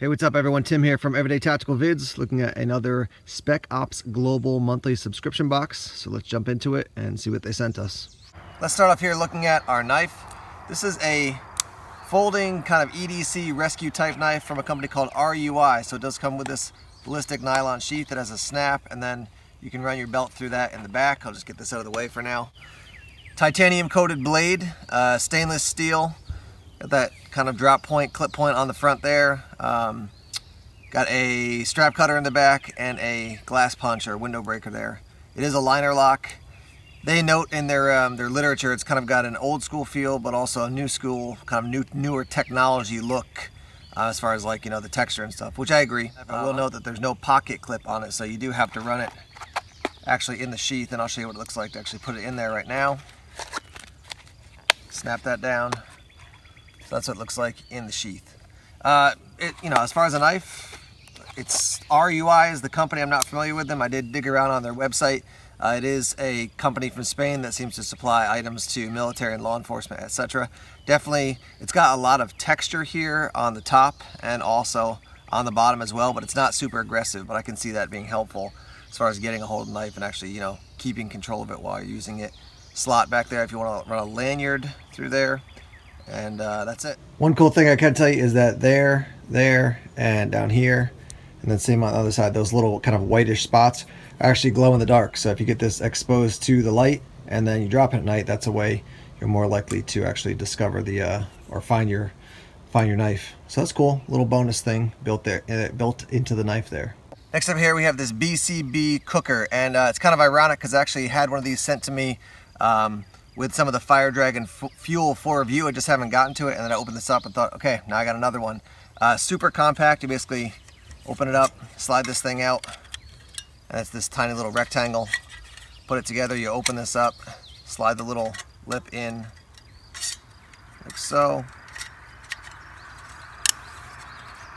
Hey, what's up everyone? Tim here from Everyday Tactical Vids, looking at another Spec Ops Global monthly subscription box. So let's jump into it and see what they sent us. Let's start off here looking at our knife. This is a folding kind of EDC rescue type knife from a company called RUI. So it does come with this ballistic nylon sheath that has a snap and then you can run your belt through that in the back. I'll just get this out of the way for now. Titanium coated blade, uh, stainless steel, Got that kind of drop point, clip point on the front there. Um, got a strap cutter in the back and a glass punch or window breaker there. It is a liner lock. They note in their um, their literature it's kind of got an old school feel, but also a new school, kind of new newer technology look uh, as far as like you know the texture and stuff, which I agree. I will note that there's no pocket clip on it, so you do have to run it actually in the sheath, and I'll show you what it looks like to actually put it in there right now. Snap that down. So that's what it looks like in the sheath. Uh, it, you know, as far as a knife, it's RUI is the company. I'm not familiar with them. I did dig around on their website. Uh, it is a company from Spain that seems to supply items to military and law enforcement, etc. Definitely, it's got a lot of texture here on the top and also on the bottom as well, but it's not super aggressive, but I can see that being helpful as far as getting a hold of the knife and actually, you know, keeping control of it while you're using it. Slot back there if you want to run a lanyard through there and uh, that's it. One cool thing I can tell you is that there, there, and down here, and then same on the other side, those little kind of whitish spots actually glow in the dark. So if you get this exposed to the light and then you drop it at night, that's a way you're more likely to actually discover the uh, or find your find your knife. So that's cool, little bonus thing built there, uh, built into the knife there. Next up here we have this BCB cooker, and uh, it's kind of ironic because I actually had one of these sent to me. Um, with some of the Fire Dragon fuel for review. I just haven't gotten to it, and then I opened this up and thought, okay, now I got another one. Uh, super compact. You basically open it up, slide this thing out, and it's this tiny little rectangle. Put it together, you open this up, slide the little lip in, like so.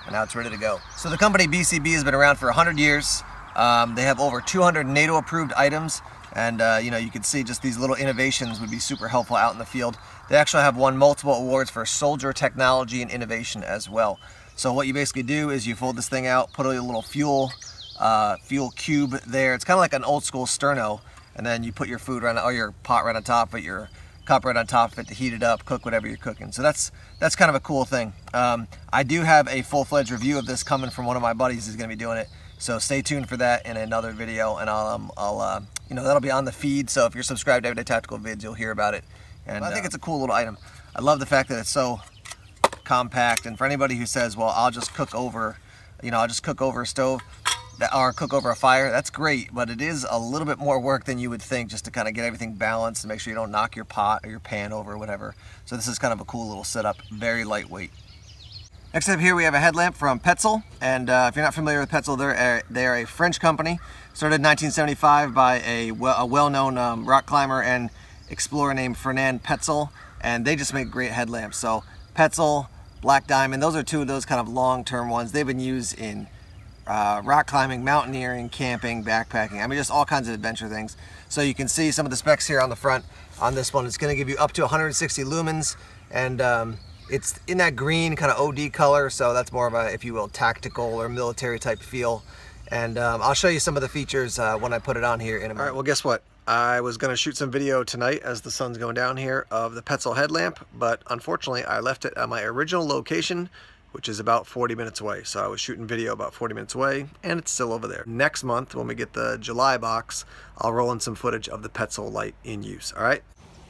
And now it's ready to go. So the company BCB has been around for 100 years. Um, they have over 200 NATO approved items. And uh, you know, you can see just these little innovations would be super helpful out in the field. They actually have won multiple awards for soldier technology and innovation as well. So what you basically do is you fold this thing out, put a little fuel uh, fuel cube there. It's kind of like an old school sterno, and then you put your food right, or your pot right on top of your cup right on top of it to heat it up, cook whatever you're cooking. So that's that's kind of a cool thing. Um, I do have a full-fledged review of this coming from one of my buddies who's going to be doing it. So stay tuned for that in another video, and I'll, um, I'll uh, you know, that'll be on the feed. So if you're subscribed to Everyday Tactical Vids, you'll hear about it. And I think uh, it's a cool little item. I love the fact that it's so compact. And for anybody who says, well, I'll just cook over, you know, I'll just cook over a stove that, or cook over a fire, that's great. But it is a little bit more work than you would think just to kind of get everything balanced and make sure you don't knock your pot or your pan over or whatever. So this is kind of a cool little setup, very lightweight. Next up here we have a headlamp from Petzl, and uh, if you're not familiar with Petzl, they're a, they're a French company, started in 1975 by a, a well-known um, rock climber and explorer named Fernand Petzl, and they just make great headlamps. So Petzl, Black Diamond, those are two of those kind of long-term ones. They've been used in uh, rock climbing, mountaineering, camping, backpacking, I mean just all kinds of adventure things. So you can see some of the specs here on the front on this one. It's going to give you up to 160 lumens, and um, it's in that green kind of OD color, so that's more of a, if you will, tactical or military type feel. And um, I'll show you some of the features uh, when I put it on here in a minute. All right, well, guess what? I was going to shoot some video tonight as the sun's going down here of the Petzl headlamp, but unfortunately I left it at my original location, which is about 40 minutes away. So I was shooting video about 40 minutes away, and it's still over there. Next month, when we get the July box, I'll roll in some footage of the Petzl light in use, all right?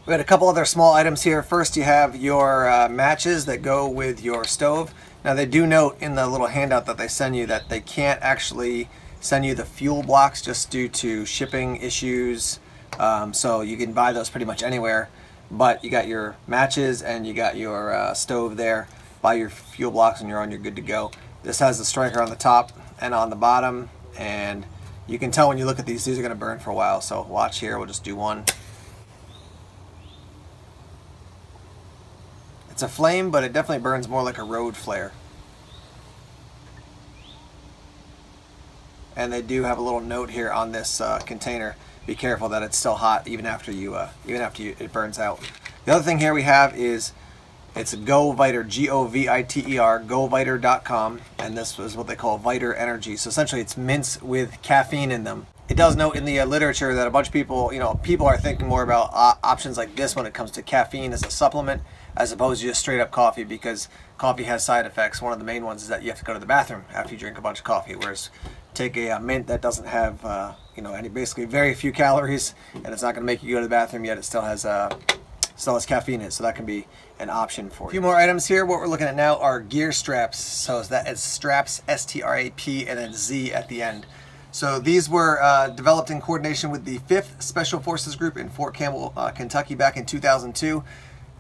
We got a couple other small items here. First, you have your uh, matches that go with your stove. Now, they do note in the little handout that they send you that they can't actually send you the fuel blocks just due to shipping issues. Um, so you can buy those pretty much anywhere. But you got your matches and you got your uh, stove there. Buy your fuel blocks and you're on, you're good to go. This has the striker on the top and on the bottom. And you can tell when you look at these, these are going to burn for a while. So watch here, we'll just do one. It's a flame, but it definitely burns more like a road flare. And they do have a little note here on this uh, container. Be careful that it's still hot even after you, uh, even after you, it burns out. The other thing here we have is It's GoViter, G-O-V-I-T-E-R, goviter.com, and this is what they call Viter Energy. So essentially it's mints with caffeine in them. It does note in the uh, literature that a bunch of people, you know, people are thinking more about uh, options like this when it comes to caffeine as a supplement as opposed to just straight up coffee because coffee has side effects. One of the main ones is that you have to go to the bathroom after you drink a bunch of coffee, whereas take a, uh, mint that doesn't have, uh, you know, any basically very few calories and it's not going to make you go to the bathroom yet. It still has uh, still has caffeine in it, so that can be an option for you. A few more items here. What we're looking at now are gear straps. So that is straps, S-T-R-A-P, and then Z at the end. So these were uh, developed in coordination with the 5th Special Forces Group in Fort Campbell, uh, Kentucky back in 2002.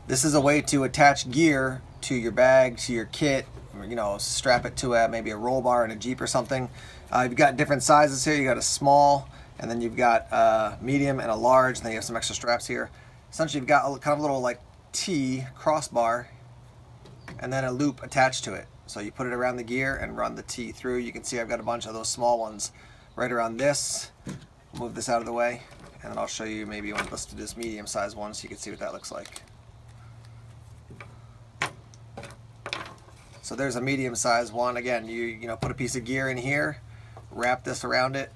This is a way to attach gear to your bag, to your kit, you know, strap it to a, maybe a roll bar in a Jeep or something. Uh, you've got different sizes here. You got a small, and then you've got a uh, medium and a large, and then you have some extra straps here. Essentially, you've got a kind of a little like T crossbar, and then a loop attached to it. So you put it around the gear and run the T through. You can see I've got a bunch of those small ones right around this. Move this out of the way and then I'll show you maybe one let's do this medium sized one so you can see what that looks like. So there's a medium sized one. Again, you you know put a piece of gear in here, wrap this around it,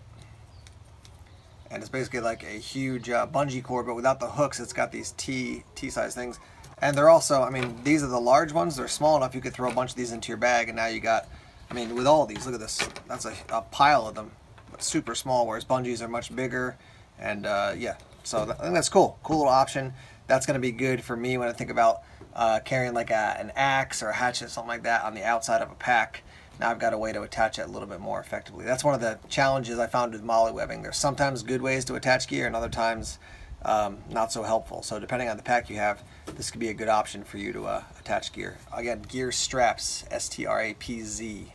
and it's basically like a huge uh, bungee cord, but without the hooks, it's got these T T size things. And they're also, I mean, these are the large ones. They're small enough you could throw a bunch of these into your bag, and now you got, I mean, with all these, look at this. That's a, a pile of them super small, whereas bungees are much bigger. And uh, yeah, so I think that's cool. Cool little option. That's going to be good for me when I think about uh, carrying like a, an axe or a hatchet, something like that on the outside of a pack. Now I've got a way to attach it a little bit more effectively. That's one of the challenges I found with MOLLE webbing. There's sometimes good ways to attach gear and other times um, not so helpful. So depending on the pack you have, this could be a good option for you to uh, attach gear. Again, gear straps, S-T-R-A-P-Z.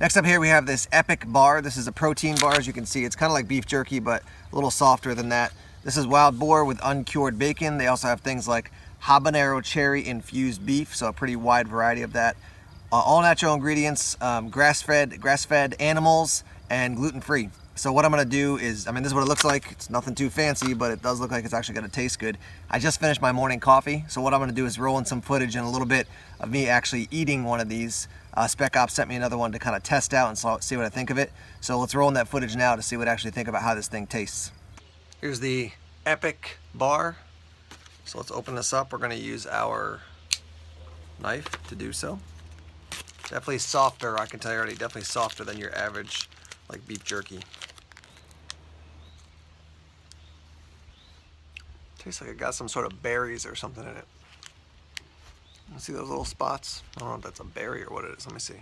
Next up here we have this Epic bar. This is a protein bar as you can see. It's kind of like beef jerky but a little softer than that. This is wild boar with uncured bacon. They also have things like habanero cherry infused beef, so a pretty wide variety of that. Uh, all natural ingredients, um, grass-fed grass-fed animals, and gluten-free. So what I'm gonna do is, I mean, this is what it looks like. It's nothing too fancy, but it does look like it's actually gonna taste good. I just finished my morning coffee, so what I'm gonna do is roll in some footage and a little bit of me actually eating one of these uh, Spec Ops sent me another one to kind of test out and see what I think of it. So let's roll in that footage now to see what I actually think about how this thing tastes. Here's the Epic bar. So let's open this up. We're to use our knife to do so. Definitely softer, I can tell you already, definitely softer than your average like beef jerky. Tastes like it got some sort of berries or something in it. See those little spots? I don't know if that's a berry or what it is. Let me see.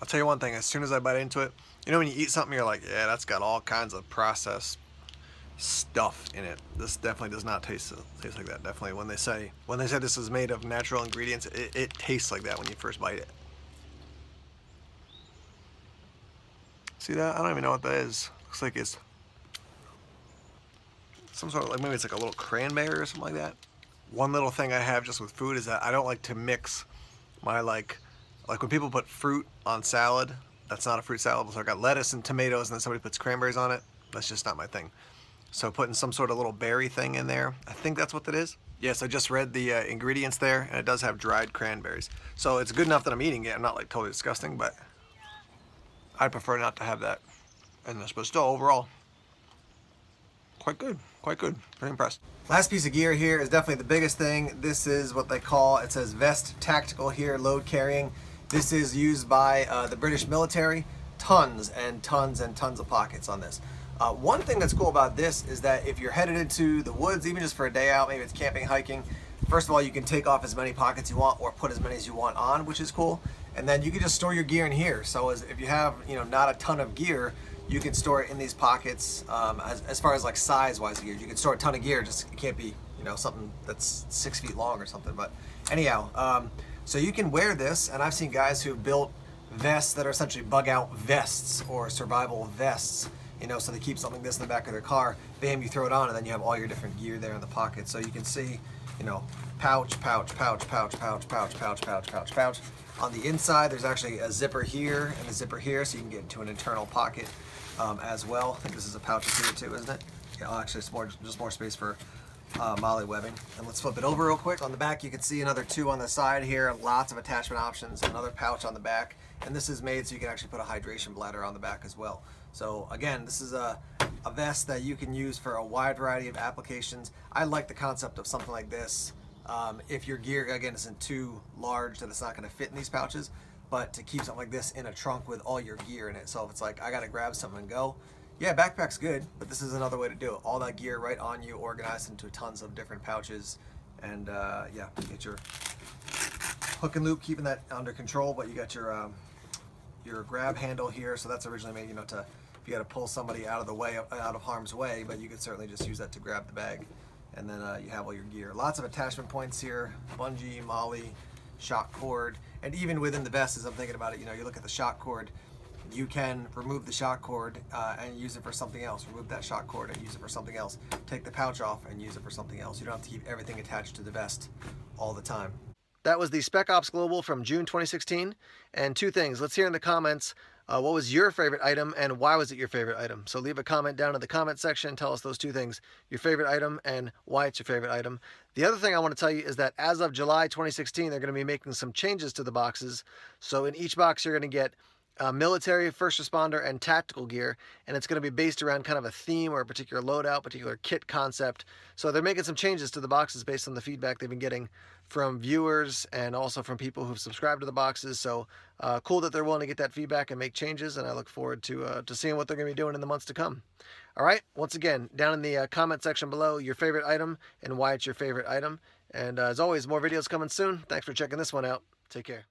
I'll tell you one thing. As soon as I bite into it, you know when you eat something, you're like, yeah, that's got all kinds of processed stuff in it. This definitely does not taste taste like that. Definitely, when they say when they say this is made of natural ingredients, it, it tastes like that when you first bite it. See that? I don't even know what that is. Looks like it's some sort of like maybe it's like a little cranberry or something like that. One little thing I have just with food is that I don't like to mix my like like when people put fruit on salad that's not a fruit salad so I got lettuce and tomatoes and then somebody puts cranberries on it that's just not my thing. So putting some sort of little berry thing in there I think that's what that is. Yes I just read the uh, ingredients there and it does have dried cranberries. So it's good enough that I'm eating it I'm not like totally disgusting but I prefer not to have that. In this but still overall quite good quite good. Very impressed. Last piece of gear here is definitely the biggest thing. This is what they call, it says Vest Tactical here, load carrying. This is used by uh, the British military. Tons and tons and tons of pockets on this. Uh, one thing that's cool about this is that if you're headed into the woods, even just for a day out, maybe it's camping, hiking, first of all, you can take off as many pockets you want or put as many as you want on, which is cool. And then you can just store your gear in here. So as, if you have, you know, not a ton of gear, you can store it in these pockets um, as, as, far as like size wise gear. You can store a ton of gear just it can't be you know something that's six feet long or something but anyhow um, so you can wear this and I've seen guys who built vests that are essentially bug out vests or survival vests you know so they keep something like this in the back of their car bam you throw it on and then you have all your different gear there in the pocket so you can see you know pouch pouch pouch pouch pouch pouch pouch pouch pouch pouch on the inside there's actually a zipper here and a zipper here so you can get into an internal pocket um, as well. I think this is a pouch here too, isn't it? Yeah, actually, it's more just more space for uh, MOLLE webbing. And let's flip it over real quick. On the back, you can see another two on the side here. Lots of attachment options. Another pouch on the back. And this is made so you can actually put a hydration bladder on the back as well. So again, this is a, a vest that you can use for a wide variety of applications. I like the concept of something like this. Um, if your gear, again, isn't too large that it's not going to fit in these pouches, but to keep something like this in a trunk with all your gear in it. So if it's like, I got to grab something and go, yeah, backpack's good, but this is another way to do it. All that gear right on you, organized into tons of different pouches, and uh, yeah, get your hook and loop, keeping that under control, but you got your um, your grab handle here, so that's originally made, you know, to you got to pull somebody out of the way, out of harm's way, but you could certainly just use that to grab the bag, and then uh, you have all your gear. Lots of attachment points here, bungee, MOLLE, shock cord, and even within the vest, as I'm thinking about it, you know, you look at the shock cord, you can remove the shock cord uh, and use it for something else. Remove that shock cord and use it for something else. Take the pouch off and use it for something else. You don't have to keep everything attached to the vest all the time. That was the Spec Ops Global from June 2016. And two things. Let's hear in the comments uh, what was your favorite item and why was it your favorite item. So leave a comment down in the comment section. Tell us those two things, your favorite item and why it's your favorite item. The other thing I want to tell you is that as of July 2016, they're going to be making some changes to the boxes. So in each box, you're going to get uh, military, first responder, and tactical gear, and it's going to be based around kind of a theme or a particular loadout, particular kit concept. So they're making some changes to the boxes based on the feedback they've been getting from viewers and also from people who've subscribed to the boxes. So uh, cool that they're willing to get that feedback and make changes, and I look forward to uh, to seeing what they're going to be doing in the months to come. All right, once again, down in the uh, comment section below, your favorite item and why it's your favorite item. And uh, as always, more videos coming soon. Thanks for checking this one out. Take care.